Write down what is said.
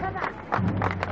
爸爸